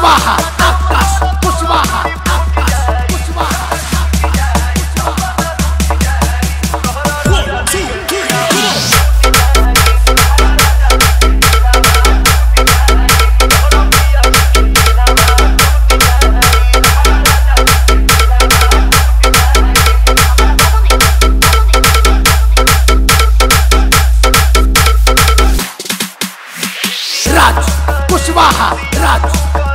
पुष्वाहा आकाश पुष्वाहा राज Kushwaha राज।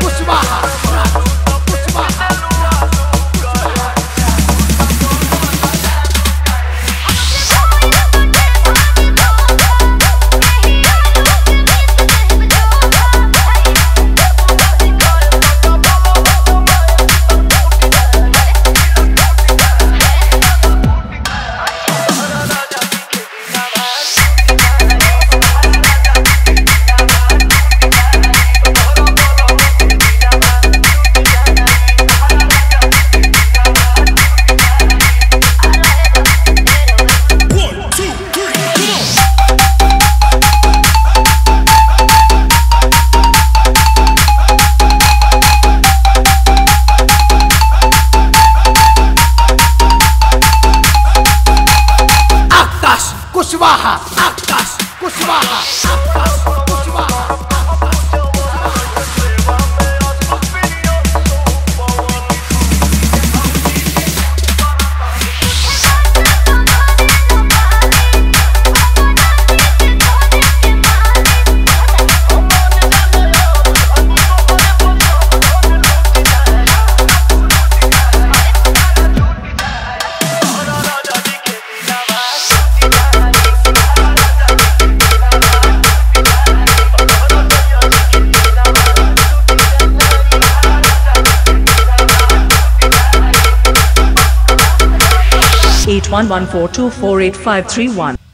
Kushwaha आकाश Kushwaha आकाश 8114248531.